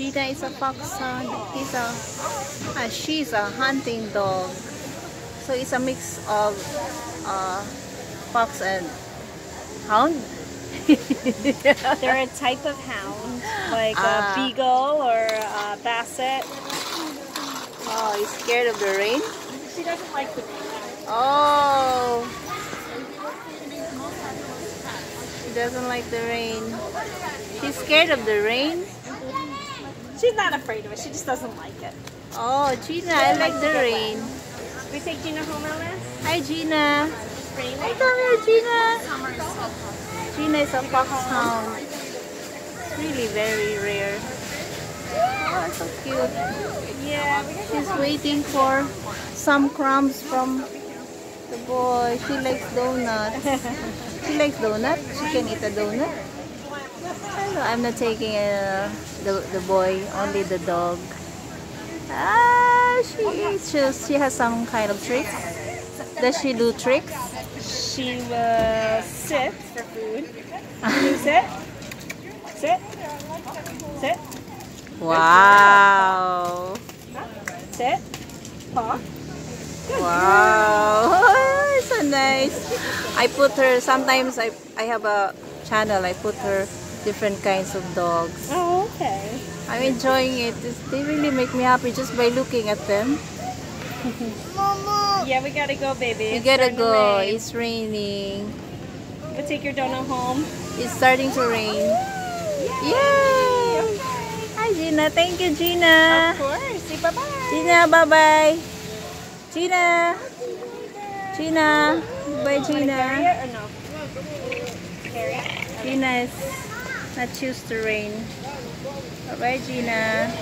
Gina is a foxhound. He's a, uh, she's a hunting dog. So it's a mix of uh, fox and hound. They're a type of hound, like Ah. a beagle or a basset. Oh, he's scared of the rain? She doesn't like the rain. Oh. She doesn't like the rain. She's scared of the rain? She's not afraid of it. She just doesn't like it. Oh, Gina, I like the rain. We take Gina home, Alice. Hi, Gina. Hi, come here, Gina. Gina is a foxhound. Really very rare. Oh, so cute. Yeah, She's waiting for some crumbs from the boy. She likes donuts. She likes donuts. She can eat a donut. Hello, I'm not taking uh, the the boy, only the dog. Ah, she. She, she has some kind of tricks. Does she do tricks? She will sit for food. You sit? Sit. Sit. Wow. Sit. Paw. Wow, so nice. I put her, sometimes I, I have a channel, I put her different kinds of dogs. Oh, okay. I'm enjoying it. It's- They really make me happy just by looking at them. Mama. Yeah, we gotta go, baby. You It's gotta go. rain. It's raining. We'll take your donut home. It's starting to rain. Yay! Hi, Gina. Thank you, Gina. Of course. Say bye-bye. Gina, bye-bye. Gina. Gina. Bye, oh, Carry Gina. it or no? Carry it. Gina is not choose to rain. Bye-bye, Gina.